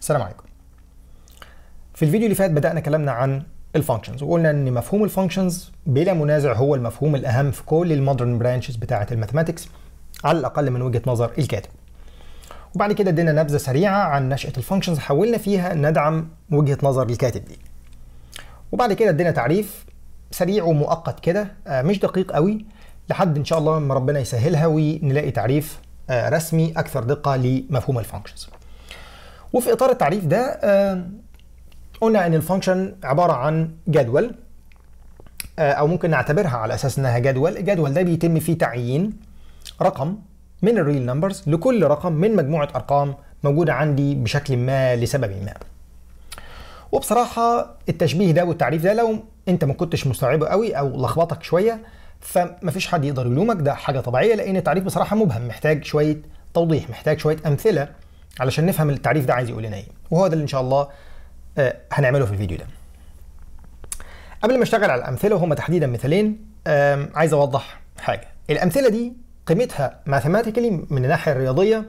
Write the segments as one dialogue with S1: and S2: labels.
S1: السلام عليكم. في الفيديو اللي فات بدأنا كلامنا عن ال functions وقلنا إن مفهوم ال functions بلا منازع هو المفهوم الأهم في كل ال modern branches بتاعة ال mathematics على الأقل من وجهة نظر الكاتب. وبعد كده ادينا نبذة سريعة عن نشأة ال functions حاولنا فيها ندعم وجهة نظر الكاتب دي. وبعد كده ادينا تعريف سريع ومؤقت كده آه، مش دقيق قوي لحد إن شاء الله ما ربنا يسهلها ونلاقي تعريف آه، رسمي أكثر دقة لمفهوم ال functions وفي إطار التعريف ده آه، قلنا إن ال function عبارة عن جدول آه، أو ممكن نعتبرها على أساس إنها جدول. الجدول ده بيتم فيه تعيين رقم من ال real numbers لكل رقم من مجموعة أرقام موجودة عندي بشكل ما لسبب ما. وبصراحة التشبيه ده والتعريف ده لو أنت ما كنتش مستوعبه قوي أو لخبطك شوية فمفيش حد يقدر يلومك. ده حاجة طبيعية لأن التعريف بصراحة مبهم محتاج شوية توضيح محتاج شوية أمثلة. علشان نفهم التعريف ده عايز يقول لنا إيه. وهو ده اللي إن شاء الله آه، هنعمله في الفيديو ده. قبل ما أشتغل على الأمثلة وهم تحديدا مثالين عايز أوضح حاجة. الأمثلة دي قيمتها ماثيماتيكالي من الناحية الرياضية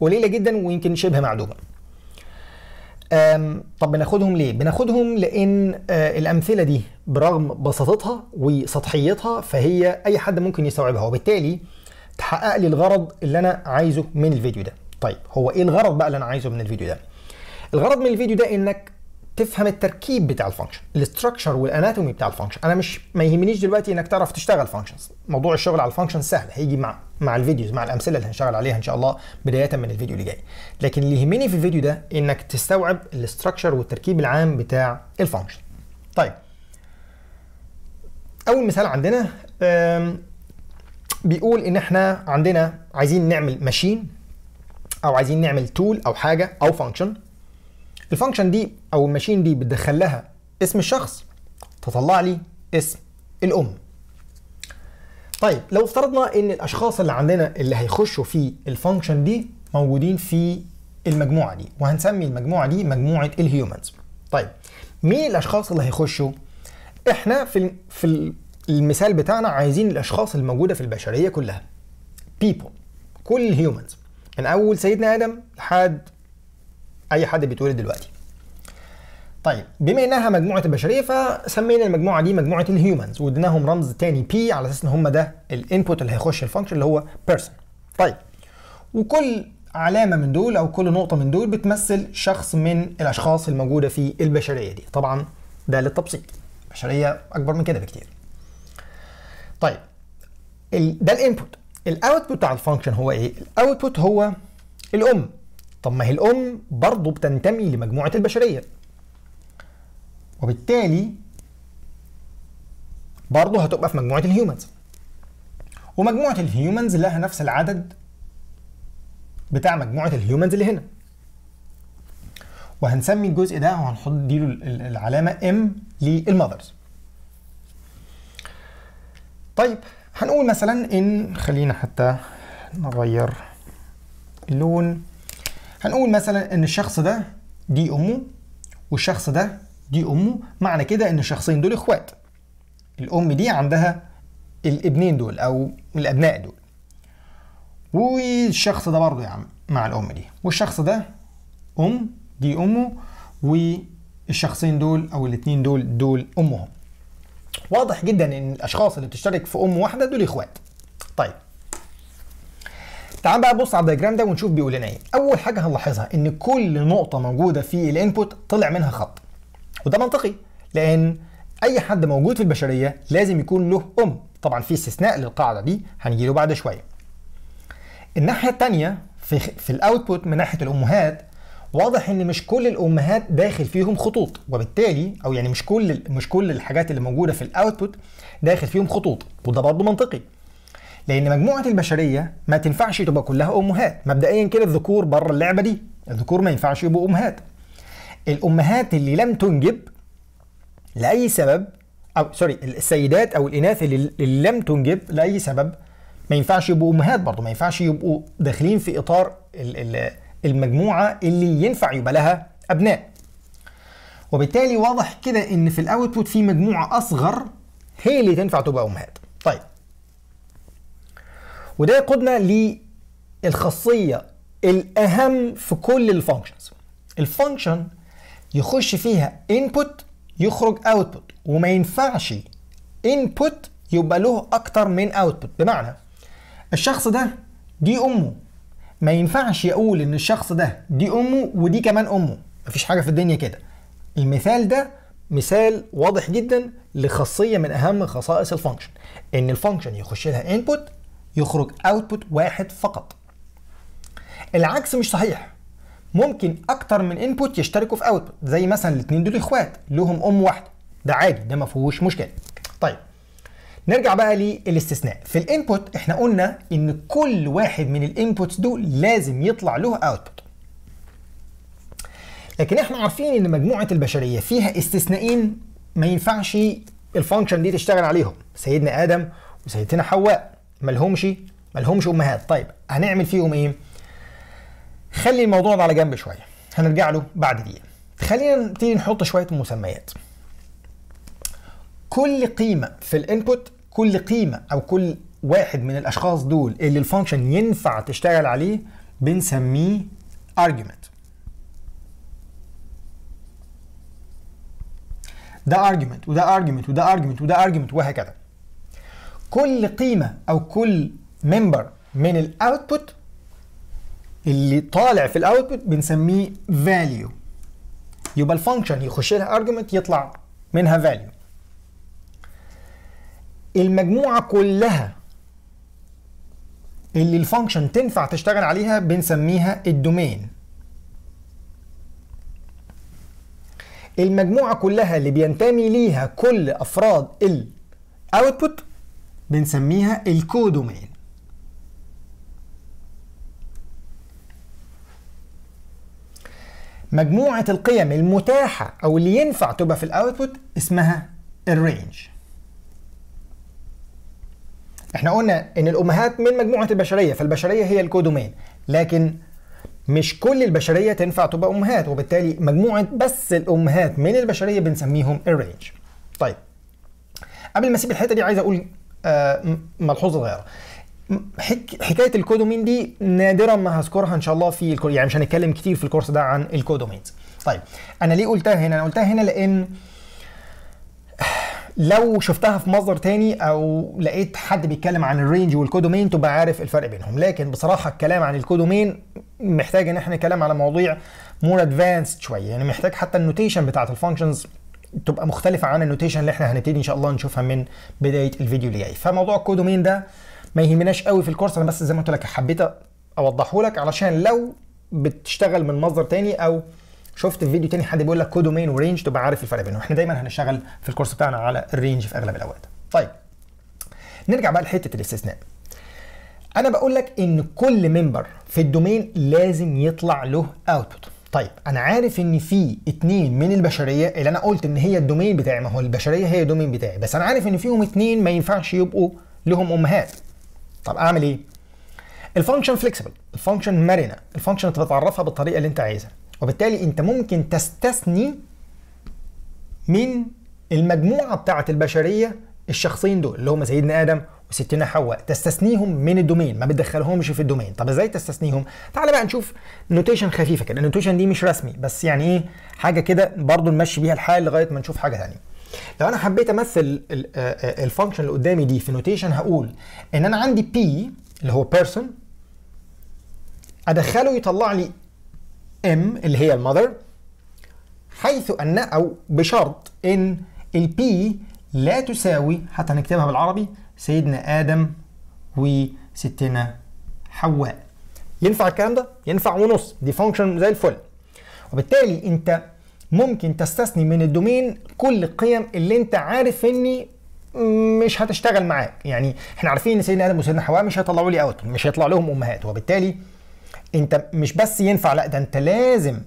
S1: قليلة جدا ويمكن شبه معدومة. طب بناخدهم ليه؟ بناخدهم لأن آه، الأمثلة دي برغم بساطتها وسطحيتها فهي أي حد ممكن يستوعبها وبالتالي تحقق لي الغرض اللي أنا عايزه من الفيديو ده. طيب هو إيه الغرض بقى اللي أنا عايزه من الفيديو ده؟ الغرض من الفيديو ده إنك تفهم التركيب بتاع ال function ال structure وال anatomy بتاع ال function أنا مش ما يهمنيش دلوقتي إنك تعرف تشتغل functions موضوع الشغل على ال function سهل هيجي مع مع ال videos مع الأمثلة اللي هنشتغل عليها إن شاء الله بداية من الفيديو اللي جاي. لكن اللي يهمني في الفيديو ده إنك تستوعب ال structure والتركيب العام بتاع ال function طيب. أول مثال عندنا بيقول إن إحنا عندنا عايزين نعمل machine أو عايزين نعمل tool أو حاجة أو function ال function دي أو ال machine دي بتدخل لها اسم الشخص تطلع لي اسم الأم. طيب لو افترضنا إن الأشخاص اللي عندنا اللي هيخشوا في ال function دي موجودين في المجموعة دي وهنسمي المجموعة دي مجموعة ال humans طيب مين الأشخاص اللي هيخشوا؟ إحنا في في ال- المثال بتاعنا عايزين الأشخاص الموجودة في البشرية كلها. People كل الهيومنز من أول سيدنا آدم لحد أي حد بيتولد دلوقتي. طيب بما إنها مجموعة البشرية فسمينا المجموعة دي مجموعة ال humans واديناهم رمز تاني P على أساس إن هم ده ال input اللي هيخش ال function اللي هو person طيب وكل علامة من دول أو كل نقطة من دول بتمثل شخص من الأشخاص الموجودة في البشرية دي. طبعا ده للتبسيط. البشرية أكبر من كده بكتير. طيب ده ال input ال output بتاع ال function هو إيه؟ ال output هو الأم. طب ما هي الأم برضه بتنتمي لمجموعة البشرية. وبالتالي برضه هتبقى في مجموعة ال humans ومجموعة ال humans لها نفس العدد بتاع مجموعة ال humans اللي هنا. وهنسمي الجزء ده وهنحط ال- العلامة M لل mothers طيب هنقول مثلا إن خلينا حتى نغير اللون. هنقول مثلا إن الشخص ده دي أمه والشخص ده دي أمه. معنى كده إن الشخصين دول إخوات. الأم دي عندها الابنين دول أو الأبناء دول. والشخص ده برضه يا عم مع الأم دي. والشخص ده أم دي أمه والشخصين دول أو الاتنين دول دول أمهم. واضح جدا إن الأشخاص اللي بتشترك في أم واحدة دول إخوات. طيب. تعال بقى بص على ال diagram ده ونشوف بيقول لنا إيه. أول حاجة هنلاحظها إن كل نقطة موجودة في ال input طلع منها خط. وده منطقي لأن أي حد موجود في البشرية لازم يكون له أم. طبعا في استثناء للقاعدة دي هنجي له بعد شوية. الناحية الثانية في في ال output من ناحية الأمهات واضح إن مش كل الأمهات داخل فيهم خطوط وبالتالي أو يعني مش كل مش كل الحاجات اللي موجودة في ال output داخل فيهم خطوط وده برضه منطقي. لأن مجموعة البشرية ما تنفعش تبقى كلها أمهات. مبدئيا كده الذكور بره اللعبة دي الذكور ما ينفعش يبقوا أمهات. الأمهات اللي لم تنجب لأي سبب أو sorry السيدات أو الإناث اللي, اللي لم تنجب لأي سبب ما ينفعش يبقوا أمهات برضه. ما ينفعش يبقوا داخلين في إطار ال- ال- المجموعة اللي ينفع يبقى لها أبناء. وبالتالي واضح كده إن في ال output في مجموعة أصغر هي اللي تنفع تبقى أمهات. طيب. وده يقودنا للخاصية الأهم في كل ال functions ال function يخش فيها input يخرج output وما ينفعش input يبقى له أكتر من output بمعنى الشخص ده دي أمه. ما ينفعش يقول إن الشخص ده دي أمه ودي كمان أمه. مفيش حاجة في الدنيا كده. المثال ده مثال واضح جدا لخاصية من أهم خصائص ال function إن ال function يخش لها input يخرج output واحد فقط. العكس مش صحيح. ممكن أكتر من input يشتركوا في output زي مثلا الاثنين دول إخوات لهم أم واحدة. ده عادي ده ما فيهوش مشكلة. طيب نرجع بقى للاستثناء. في ال input إحنا قلنا إن كل واحد من ال inputs دول لازم يطلع له output لكن إحنا عارفين إن مجموعة البشرية فيها استثنائين ما ينفعش ال function دي تشتغل عليهم. سيدنا آدم وسيدتنا حواء. مالهمش مالهمش أمهات. طيب هنعمل فيهم إيه؟ خلي الموضوع ده على جنب شوية. هنرجع له بعد دقيقة. خلينا نبتدي نحط شوية مسميات. كل قيمة في ال input كل قيمة أو كل واحد من الأشخاص دول اللي ال function ينفع تشتغل عليه بنسميه argument. ده argument وده argument وده argument وده argument وهكذا. كل قيمة أو كل member من ال output اللي طالع في ال output بنسميه value. يبقى ال function يخش لها argument يطلع منها value. المجموعة كلها اللي ال function تنفع تشتغل عليها بنسميها ال domain. المجموعة كلها اللي بينتمي ليها كل أفراد ال output بنسميها ال codomain. مجموعة القيم المتاحة أو اللي ينفع تبقى في ال output اسمها ال range إحنا قلنا إن الأمهات من مجموعة البشرية فالبشرية هي ال codomain. لكن مش كل البشرية تنفع تبقى أمهات وبالتالي مجموعة بس الأمهات من البشرية بنسميهم ال range. طيب قبل ما أسيب الحتة دي عايز أقول آه ملحوظة صغيرة. حك... حكاية ال codomain دي نادرا ما هذكرها إن شاء الله في ال cour... يعني مش هنتكلم كتير في ال course ده عن ال codomains. طيب أنا ليه قلتها هنا؟ أنا قلتها هنا لأن لو شفتها في مصدر تاني أو لقيت حد بيتكلم عن ال range وال codomain تبقى عارف الفرق بينهم. لكن بصراحة الكلام عن ال codomain محتاج إن إحنا نتكلم على مواضيع more advanced شوية. يعني محتاج حتى ال notation بتاعت ال functions تبقى مختلفة عن ال notation اللي إحنا هنبتدي إن شاء الله نشوفها من بداية الفيديو اللي جاي. فموضوع ال codomain ده ما يهمناش قوي في ال course. أنا بس زي ما قلت لك حبيت اوضحه لك علشان لو بتشتغل من مصدر تاني أو شفت في فيديو تاني حد بيقول لك codomain و range تبقى عارف الفرق بينهم. إحنا دايما هنشتغل في ال course بتاعنا على ال range في أغلب الأوقات. طيب نرجع بقى لحتة الاستثناء. أنا بقول لك إن كل member في ال domain لازم يطلع له output طيب أنا عارف إن في اتنين من البشرية اللي أنا قلت إن هي ال domain بتاعي. ما هو البشرية هي ال domain بتاعي بس أنا عارف إن فيهم اتنين ما ينفعش يبقوا لهم أمهات. طب أعمل إيه؟ ال function flexible ال function مرنه ال function انت بتعرفها بالطريقة اللي أنت عايزها. وبالتالي انت ممكن تستثني من المجموعة بتاعة البشرية الشخصين دول اللي هم سيدنا آدم وستنا حواء. تستثنيهم من ال domain ما بتدخلهمش في الدومين. طب إزاي تستثنيهم؟ تعال بقى نشوف notation خفيفة كده. ال notation دي مش رسمي بس يعني إيه حاجة كده برضو نمشي بيها الحال لغاية ما نشوف حاجة ثانية لو أنا حبيت أمثل ال function اللي قدامي دي في notation هقول إن أنا عندي P اللي هو person أدخله يطلع لي M اللي هي ال mother حيث أن أو بشرط إن ال P لا تساوي حتى نكتبها بالعربي سيدنا آدم وستنا حواء. ينفع الكلام ده؟ ينفع ونص. دي function زي الفل. وبالتالي أنت ممكن تستثني من ال domain كل القيم اللي أنت عارف إني مش هتشتغل معاك. يعني إحنا عارفين إن سيدنا آدم وسيدنا حواء مش هيطلعوا لي out مش هيطلع لهم أمهات. وبالتالي انت مش بس ينفع لا ده انت لازم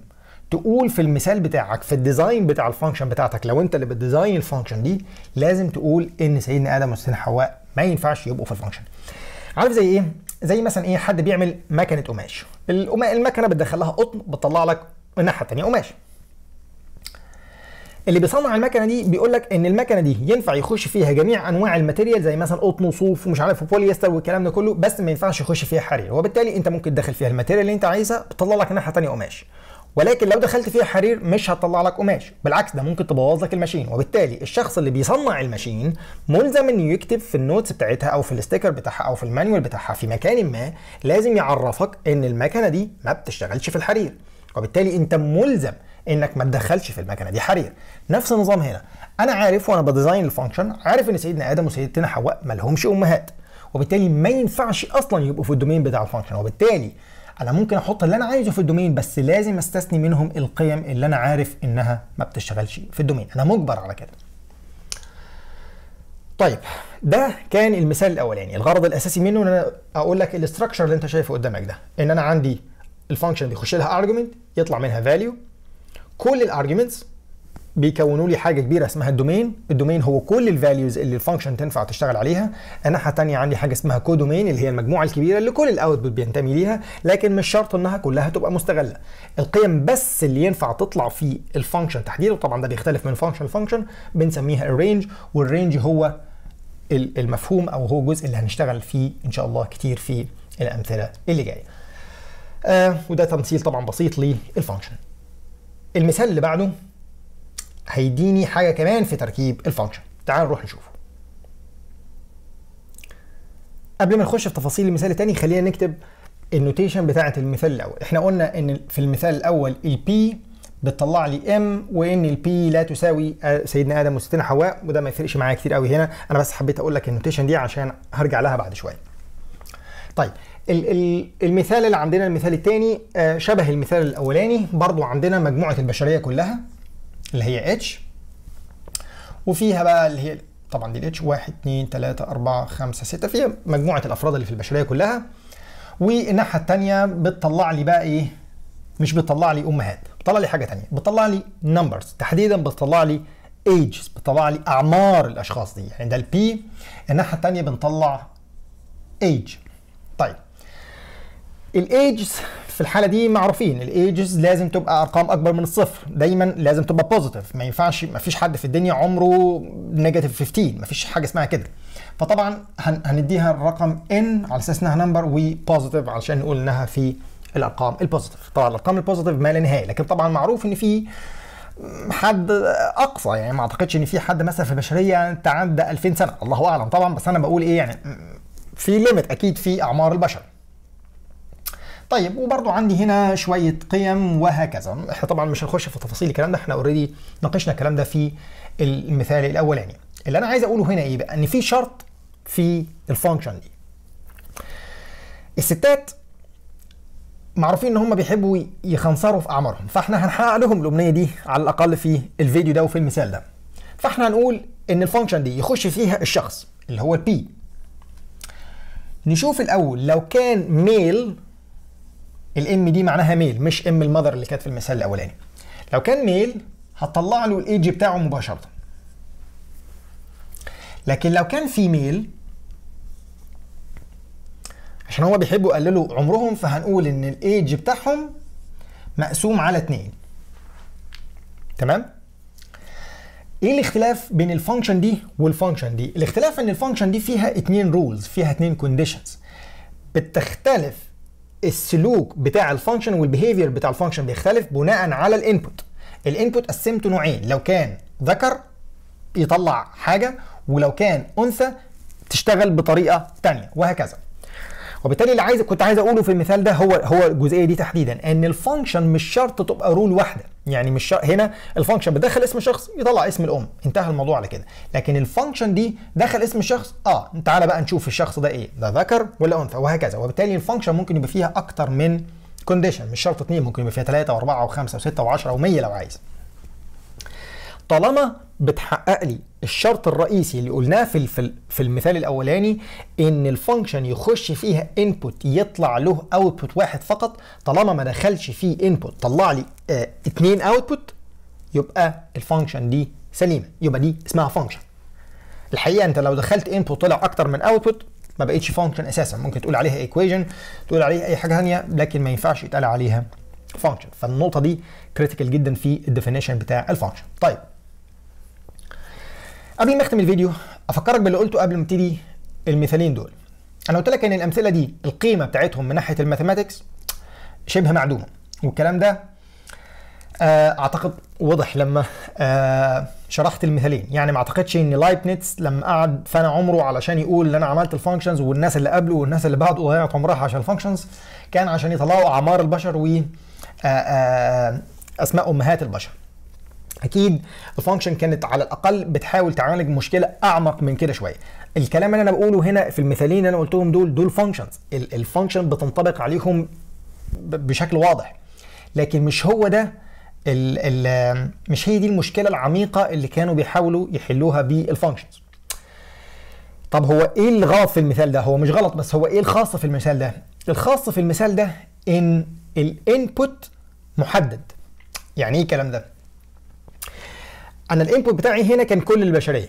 S1: تقول في المثال بتاعك في ال design بتاع ال function بتاعتك لو انت اللي بت design ال function دي لازم تقول ان سيدنا آدم وسيدنا حواء ما ينفعش يبقوا في ال function. عارف زي إيه؟ زي مثلا إيه؟ حد بيعمل مكنة قماش. المكنة بتدخل لها قطن بتطلع لك الناحية الثانية قماش. اللي بيصنع المكنة دي بيقول لك إن المكنة دي ينفع يخش فيها جميع أنواع ال material زي مثلا قطن وصوف ومش عارف وبوليستر والكلام ده كله بس ما ينفعش يخش فيها حرير. وبالتالي أنت ممكن تدخل فيها ال material اللي أنت عايزها بتطلع لك الناحيه الثانية قماش. ولكن لو دخلت فيها حرير مش هتطلع لك قماش. بالعكس ده ممكن تبوظ لك ال machine. وبالتالي الشخص اللي بيصنع ال machine ملزم إنه يكتب في ال notes بتاعتها أو في ال sticker بتاعها أو في ال manual بتاعها في مكان ما لازم يعرفك إن المكنة دي ما بتشتغلش في الحرير. وبالتالي أنت ملزم انك ما تدخلش في المكنه دي حرير. نفس النظام هنا. أنا عارف وأنا ب design ال function عارف ان سيدنا آدم وسيدتنا حواء ما لهمش أمهات وبالتالي ما ينفعش أصلا يبقوا في ال domain بتاع ال function. وبالتالي أنا ممكن أحط اللي أنا عايزه في ال domain بس لازم أستثني منهم القيم اللي أنا عارف إنها ما بتشتغلش في ال domain. أنا مجبر على كده. طيب ده كان المثال الأولاني. الغرض الأساسي منه إن أنا أقول لك ال structure اللي أنت شايفه قدامك ده. إن أنا عندي ال function بيخش لها argument يطلع منها value كل ال arguments بيكونوا لي حاجة كبيرة اسمها ال domain ال domain هو كل ال values اللي ال function تنفع تشتغل عليها. الناحية الثانية عندي حاجة اسمها codomain اللي هي المجموعة الكبيرة اللي كل ال output بينتمي ليها لكن مش شرط إنها كلها تبقى مستغلة. القيم بس اللي ينفع تطلع في ال function تحديدا وطبعا ده بيختلف من function ل function بنسميها ال range وال range هو المفهوم أو هو الجزء اللي هنشتغل فيه إن شاء الله كتير في الأمثلة اللي جاية. آه وده تمثيل طبعا بسيط للفانكشن المثال اللي بعده هيديني حاجة كمان في تركيب ال function. تعال نروح نشوفه. قبل ما نخش في تفاصيل المثال الثاني خلينا نكتب ال notation بتاعة المثال الأول. إحنا قلنا إن في المثال الأول ال P بتطلع لي M وإن ال P لا تساوي سيدنا آدم وستنا حواء وده ما يفرقش معايا كتير قوي هنا. أنا بس حبيت أقول لك ال notation دي عشان هرجع لها بعد شوية. طيب المثال اللي عندنا المثال الثاني شبه المثال الأولاني برضو عندنا مجموعة البشرية كلها اللي هي H وفيها بقى اللي هي طبعا دي ال H 1 2 3 4 5 6 فيها مجموعة الأفراد اللي في البشرية كلها. والناحية الثانية بتطلع لي بقى إيه؟ مش بتطلع لي أمهات بتطلع لي حاجة ثانية بتطلع لي numbers تحديدا بتطلع لي ages بتطلع لي أعمار الأشخاص دي. يعني ده ال P الناحية الثانية بنطلع age طيب. ال ages في الحالة دي معروفين. ال ages لازم تبقى أرقام أكبر من الصفر. دايما لازم تبقى positive ما ينفعش ما فيش حد في الدنيا عمره negative 15 ما فيش حاجة اسمها كده. فطبعا هنديها الرقم N على أساس إنها number و positive علشان نقول إنها في الأرقام ال positive طبعا الأرقام ال positive ما لا نهاية لكن طبعا معروف إن في حد أقصى. يعني ما أعتقدش إن في حد مثلا في البشرية تعدى 2000 سنة. الله أعلم طبعا بس أنا بقول إيه يعني في limit أكيد في أعمار البشر. طيب وبرضو عندي هنا شوية قيم وهكذا. إحنا طبعا مش هنخش في تفاصيل الكلام ده إحنا already ناقشنا الكلام ده في المثال الأولاني. اللي أنا عايز أقوله هنا إيه بقى؟ إن في شرط في ال function دي. الستات معروفين إن هم بيحبوا يخنصروا في أعمارهم فإحنا هنحقق لهم الأمنية دي على الأقل في الفيديو ده وفي المثال ده. فإحنا هنقول إن ال function دي يخش فيها الشخص اللي هو ال P نشوف الأول لو كان male ال M دي معناها male مش M ال mother اللي كانت في المثال الأولاني. لو كان male هتطلع له الايدج بتاعه مباشرة. لكن لو كان female عشان هو بيحبوا يقللوا عمرهم فهنقول إن الايدج بتاعهم مقسوم على اتنين. تمام؟ إيه الاختلاف بين ال function دي وال function دي؟ الاختلاف ان ال function دي فيها اتنين rules فيها اتنين conditions بتختلف السلوك بتاع ال function وال behavior بتاع ال function بيختلف بناء على ال input ال input قسمته نوعين لو كان ذكر يطلع حاجة ولو كان أنثى تشتغل بطريقة تانية وهكذا. وبالتالي اللي عايز كنت عايز أقوله في المثال ده هو هو الجزئية دي تحديدا إن ال function مش شرط تبقى rule واحدة. يعني مش هنا ال function بتدخل اسم شخص يطلع اسم الأم. انتهى الموضوع على كده. لكن ال function دي دخل اسم الشخص آه تعالى بقى نشوف الشخص ده إيه. ده ذكر ولا أنثى وهكذا. وبالتالي ال function ممكن يبقى فيها أكتر من condition مش شرط اثنين ممكن يبقى فيها ثلاثة وأربعة وخمسة وستة وعشرة و100 لو عايز. طالما بتحقق لي الشرط الرئيسي اللي قلناه في في المثال الأولاني إن ال function يخش فيها input يطلع له output واحد فقط. طالما ما دخلش فيه input طلع لي آه output يبقى ال function دي سليمة يبقى دي اسمها function الحقيقة أنت لو دخلت input طلع أكتر من output ما بقتش function أساسا. ممكن تقول عليها equation تقول عليها أي حاجة ثانية لكن ما ينفعش يتقال عليها function فالنقطة دي critical جدا في ال definition بتاع ال function طيب قبل ما أختم الفيديو أفكرك باللي قلته قبل ما ابتدي المثالين دول. أنا قلت لك إن الأمثلة دي القيمة بتاعتهم من ناحية ال mathematics شبه معدومة. والكلام ده آه، أعتقد وضح لما آه، شرحت المثالين. يعني ما أعتقدش إن لايبنتس لما قعد فنى عمره علشان يقول إن أنا عملت ال functions والناس اللي قبله والناس اللي بعده ضيعت عمرها عشان ال functions كان عشان يطلعوا أعمار البشر و آه، أسماء أمهات البشر. أكيد ال function كانت على الأقل بتحاول تعالج مشكلة أعمق من كده شوية. الكلام اللي أنا بقوله هنا في المثالين اللي أنا قلتهم دول دول functions ال function بتنطبق عليهم بشكل واضح. لكن مش هو ده ال ال مش هي دي المشكلة العميقة اللي كانوا بيحاولوا يحلوها بال functions طب هو إيه الغلط في المثال ده؟ هو مش غلط بس هو إيه الخاص في المثال ده؟ الخاص في المثال ده إن ال input محدد. يعني إيه الكلام ده؟ أنا ال input بتاعي هنا كان كل البشرية.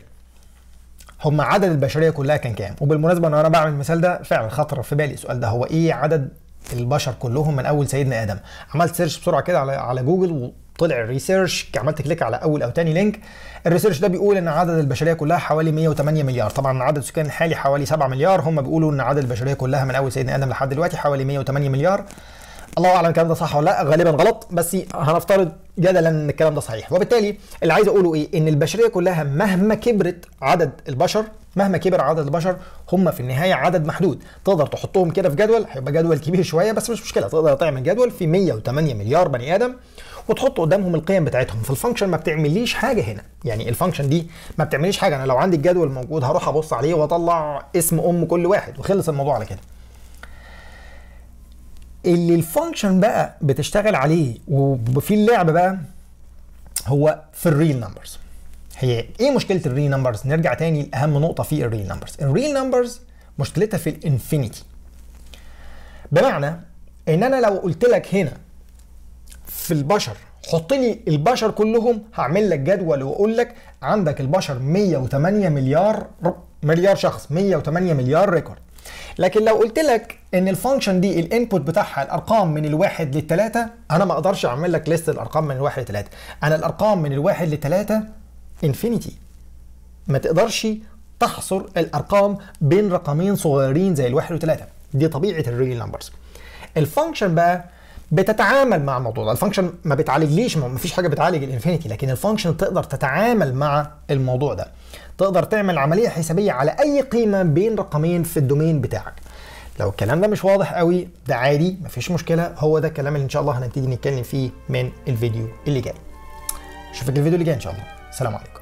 S1: هم عدد البشرية كلها كان كام؟ وبالمناسبة أنا وأنا بعمل المثال ده فعلا خطر في بالي. السؤال ده هو إيه عدد البشر كلهم من أول سيدنا آدم؟ عملت search بسرعة كده على على جوجل وطلع ال research عملت click على أول أو تاني link ال research ده بيقول إن عدد البشرية كلها حوالي 108 مليار. طبعا عدد السكان الحالي حوالي 7 مليار. هم بيقولوا إن عدد البشرية كلها من أول سيدنا آدم لحد دلوقتي حوالي 108 مليار. الله أعلم الكلام ده صح ولا لأ غالبا غلط بس هنفترض جدلا إن الكلام ده صحيح. وبالتالي اللي عايز أقوله إيه؟ إن البشرية كلها مهما كبرت عدد البشر مهما كبر عدد البشر هم في النهاية عدد محدود. تقدر تحطهم كده في جدول هيبقى جدول كبير شوية بس مش مشكلة. تقدر تعمل جدول في 108 مليار بني آدم وتحط قدامهم القيم بتاعتهم. فال function ما بتعمليش حاجة هنا. يعني ال function دي ما بتعمليش حاجة. أنا لو عندي الجدول موجود هروح أبص عليه وأطلع اسم أم كل واحد. وخلص الموضوع على كده. اللي ال function بقى بتشتغل عليه وفي اللعب بقى هو في ال real numbers هي إيه مشكلة ال real numbers نرجع تاني لأهم نقطة في ال real numbers ال real numbers مشكلتها في ال infinity بمعنى إن أنا لو قلت لك هنا في البشر حط لي البشر كلهم هعمل لك جدول وأقول لك عندك البشر 108 مليار مليار شخص 108 مليار record لكن لو قلت لك إن ال function دي ال input بتاعها الأرقام من الواحد للثلاثه أنا ما أقدرش أعمل لك list الأرقام من الواحد لثلاثه أنا الأرقام من الواحد لثلاثه infinity ما تقدرش تحصر الأرقام بين رقمين صغيرين زي الواحد وثلاثه دي طبيعة ال real numbers ال function بقى بتتعامل مع الموضوع ده. ال function ما بتعالجليش ما فيش حاجة بتعالج ال infinity لكن ال function تقدر تتعامل مع الموضوع ده. تقدر تعمل عملية حسابية على أي قيمة بين رقمين في الدومين بتاعك. لو الكلام ده مش واضح قوي ده عادي مفيش مشكلة. هو ده الكلام اللي إن شاء الله هنبتدي نتكلم فيه من الفيديو اللي جاي. أشوفك الفيديو اللي جاي إن شاء الله. سلام عليكم.